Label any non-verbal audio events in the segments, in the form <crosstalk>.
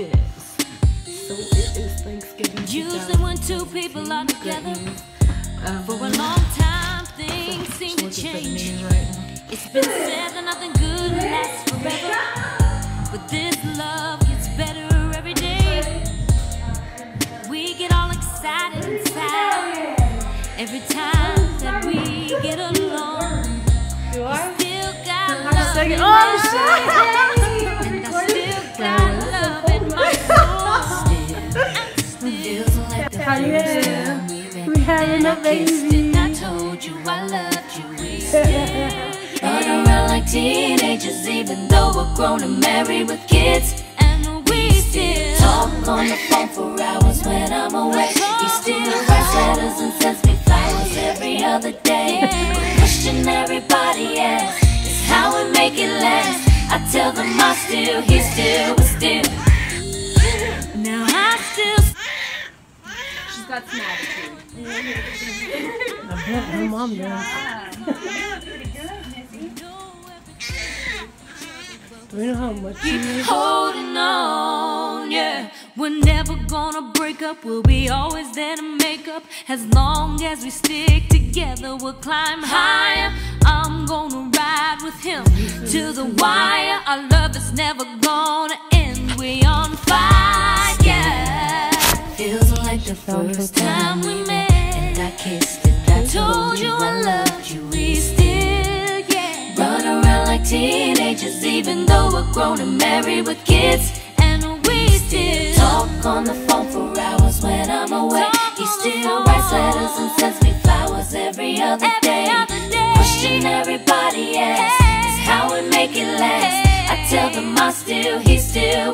gifts. So it is Thanksgiving. Usually when two people are together um, for a long time, things so seem to change. Right it's been said that nothing good lasts forever, but this love gets better every day. We get all excited inside every time. Yeah. we. We having a baby. I told you I loved you. We still run around like teenagers, even though we're grown and married with kids. And we still talk on the phone for hours when I'm away. He still writes letters and sends me flowers every other day. The question everybody asks is how we make it last. I tell them I still, he still, we still. Got some attitude. I bet her mom does. Do you know how much she is? holding on, yeah. We're never gonna break up, we'll be always there to make up. As long as we stick together, we'll climb higher. I'm gonna ride with him to the wire. Our love is never gonna end, we on fire, yeah. The first time we met. And I kissed it I told you I loved you, we still, yeah. Run around like teenagers, even though we're grown and married with kids. And we still talk on the phone for hours when I'm away. He still writes letters and sends me flowers every other day. Question everybody asks is how we make it last. I tell them I still, he still,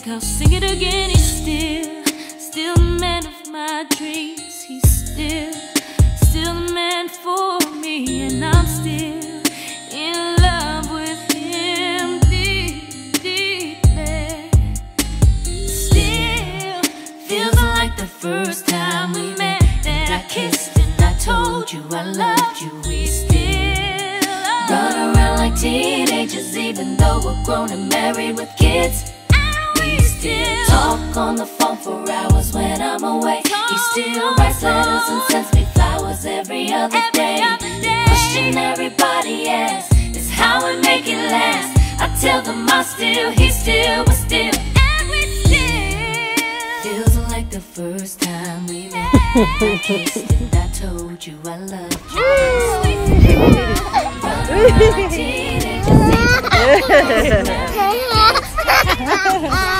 think I'll sing it again. He's still, still the man of my dreams. He's still, still the man for me, and I'm still in love with him deep, deeply. Still feels like the first time we met that I kissed and I told you I loved you. We still run around like teenagers, even though we're grown and married with kids. And we still talk on the phone for hours when I'm away. He still writes letters and sends me flowers every other day. The question everybody asks is how we make it last. I tell them I still, he still, we still, and we still. Feels like the first time we met. I kissed <laughs> and I told you I loved you. Mm, <laughs> <laughs> Run